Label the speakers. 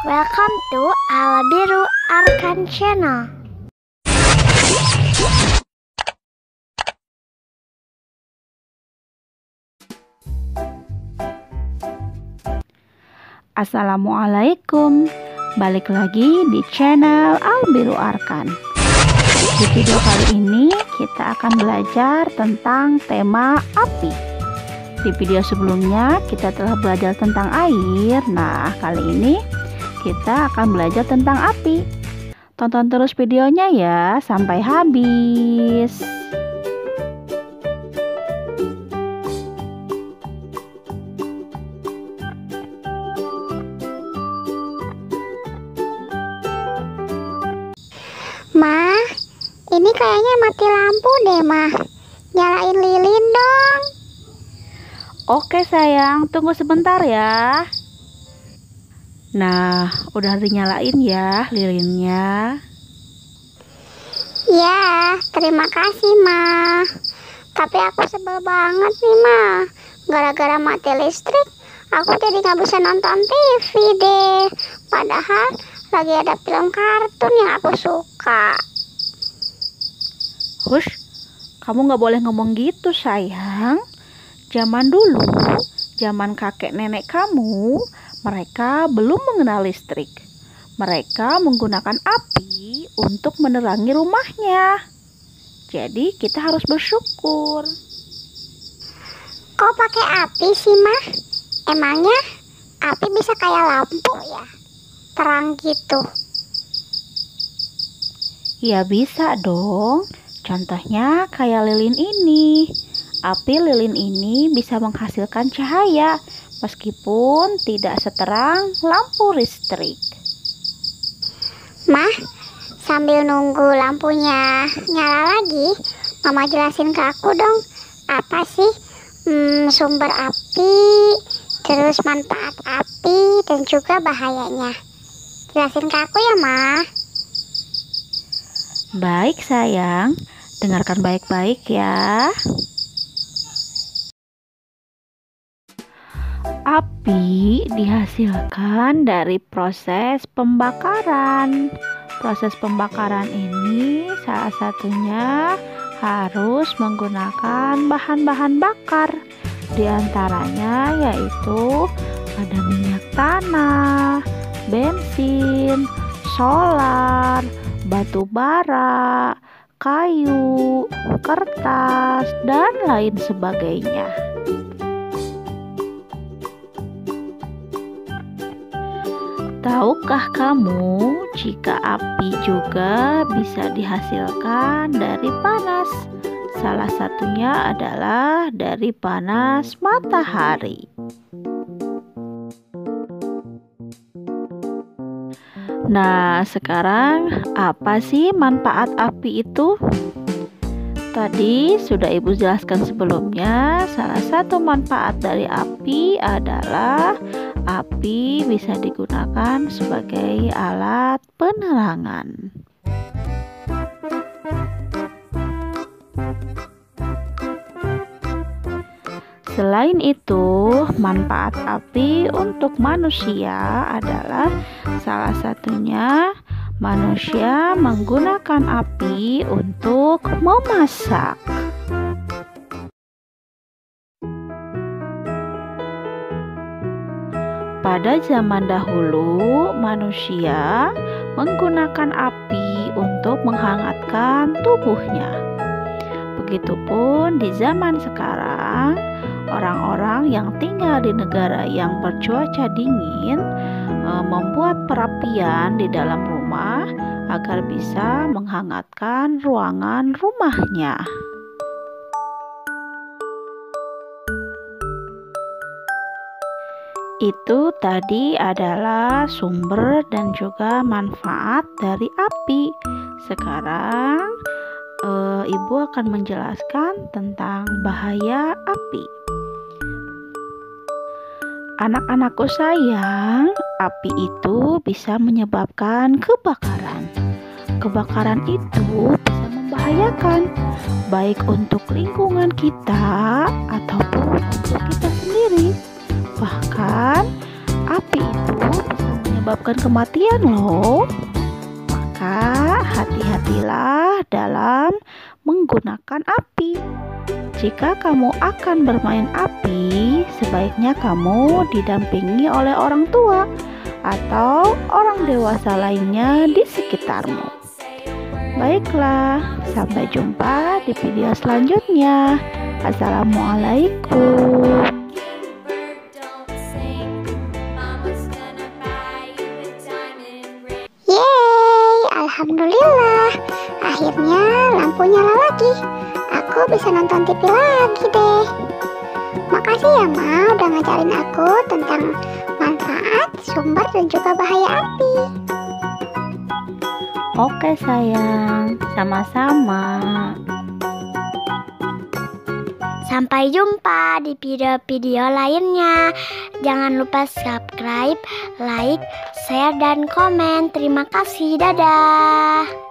Speaker 1: Welcome to Alabiru Arkan Channel.
Speaker 2: Assalamualaikum. Balik lagi di channel Albiru Arkan. Di video kali ini kita akan belajar tentang tema api. Di video sebelumnya kita telah belajar tentang air. Nah kali ini kita akan belajar tentang api Tonton terus videonya ya sampai habis
Speaker 1: Ma, ini kayaknya mati lampu deh, Ma. Nyalain lilin dong.
Speaker 2: Oke sayang, tunggu sebentar ya. Nah, udah dinyalain ya lilinnya.
Speaker 1: Ya, terima kasih, Ma. Tapi aku sebel banget nih, Ma. Gara-gara mati listrik, aku jadi nggak bisa nonton TV deh. Padahal lagi ada film kartun yang aku suka.
Speaker 2: Hush, kamu nggak boleh ngomong gitu sayang. Zaman dulu, zaman kakek nenek kamu, mereka belum mengenal listrik. Mereka menggunakan api untuk menerangi rumahnya. Jadi kita harus bersyukur.
Speaker 1: Kok pakai api sih, Ma? Emangnya api bisa kayak lampu ya? Terang gitu.
Speaker 2: Ya bisa dong. Contohnya kayak lilin ini. Api lilin ini bisa menghasilkan cahaya meskipun tidak seterang lampu listrik.
Speaker 1: Mah, sambil nunggu lampunya nyala lagi, Mama jelasin ke aku dong, apa sih hmm, sumber api, terus manfaat api, dan juga bahayanya. Jelasin ke aku ya, Ma.
Speaker 2: Baik sayang, dengarkan baik-baik ya. Api dihasilkan dari proses pembakaran. Proses pembakaran ini salah satunya harus menggunakan bahan-bahan bakar. Di antaranya yaitu ada minyak tanah, bensin, solar, batu bara, kayu, kertas, dan lain sebagainya. Tahukah kamu jika api juga bisa dihasilkan dari panas? Salah satunya adalah dari panas matahari. Nah, sekarang apa sih manfaat api itu? Tadi sudah Ibu jelaskan sebelumnya, salah satu manfaat dari api adalah api bisa digunakan sebagai alat penerangan. Selain itu, manfaat api untuk manusia adalah salah satunya manusia menggunakan api untuk memasak. Pada zaman dahulu, manusia menggunakan api untuk menghangatkan tubuhnya. Begitupun di zaman sekarang, orang-orang yang tinggal di negara yang bercuaca dingin e, membuat perapian di dalam rumah agar bisa menghangatkan ruangan rumahnya. Itu tadi adalah sumber dan juga manfaat dari api. Sekarang e, ibu akan menjelaskan tentang bahaya api. Anak-anakku sayang, api itu bisa menyebabkan kebakaran. Kebakaran itu bisa membahayakan baik untuk lingkungan kita ataupun untuk kita sendiri. Bahkan api itu bisa menyebabkan kematian loh. Maka hati-hatilah dalam menggunakan api. Jika kamu akan bermain api, sebaiknya kamu didampingi oleh orang tua atau orang dewasa lainnya di sekitarmu. Baiklah, sampai jumpa di video selanjutnya. Assalamualaikum.
Speaker 1: Yeay, Alhamdulillah. Akhirnya lampu nyala lagi. Aku bisa nonton TV lagi deh. Makasih ya Ma udah ngajarin aku tentang manfaat, sumber, dan juga bahaya api.
Speaker 2: Oke sayang, sama-sama.
Speaker 1: Sampai jumpa di video-video lainnya. Jangan lupa subscribe, like, share, dan komen. Terima kasih. Dadah.